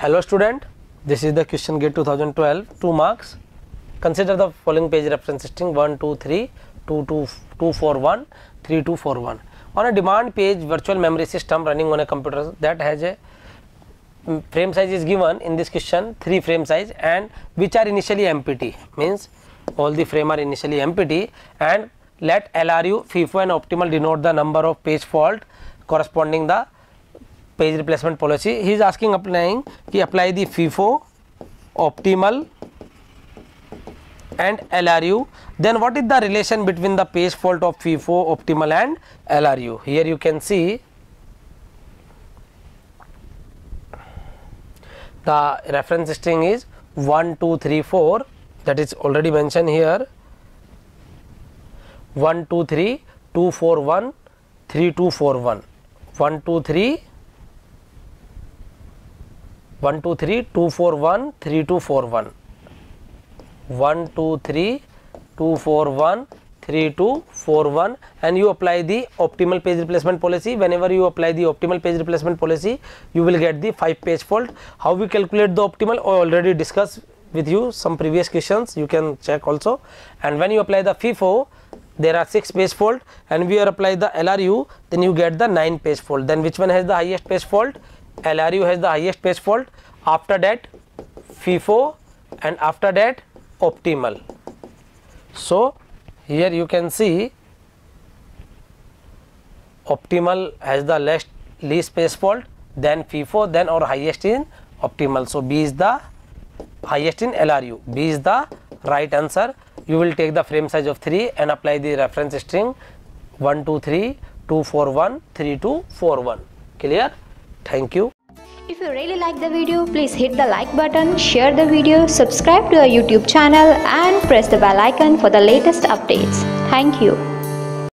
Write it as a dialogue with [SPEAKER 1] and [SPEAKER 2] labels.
[SPEAKER 1] Hello student this is the question GATE 2012 thousand twelve two marks consider the following page reference string one two three two two two four one three two four one on a demand page virtual memory system running on a computer that has a frame size is given in this question three frame size and which are initially empty means all the frame are initially empty and let L R U FIFO and optimal denote the number of page fault corresponding the page replacement policy. He is asking applying कि apply the FIFO, optimal and LRU. Then what is the relation between the page fault of FIFO, optimal and LRU? Here you can see the reference string is 1, 2, 3, 4 that is already mentioned here 1, 2, 3, 2, 4, 1, 3, 2, 4, 1, 1, 2, 3, 1 2 3 2 4 1 3 2 4 1 1 2 3 2 4 1 3 2 4 1 and you apply the optimal page replacement policy. Whenever you apply the optimal page replacement policy you will get the 5 page fault how we calculate the optimal I already discussed with you some previous questions. You can check also. And when you apply the FIFO there are 6 page fault and we are apply the LRU then you get the 9 page fault then which one has the highest page fault LRU has the highest page fault after that FIFO and after that optimal. So, here you can see optimal has the least least page fault then FIFO then or highest in optimal. So, B is the highest in LRU B is the right answer. You will take the frame size of 3 and apply the reference string 1 2 3 2 4 1 3 2 4 1 clear Thank you.
[SPEAKER 2] If you really like the video, please hit the like button, share the video, subscribe to our YouTube channel and press the bell icon for the latest updates. Thank you.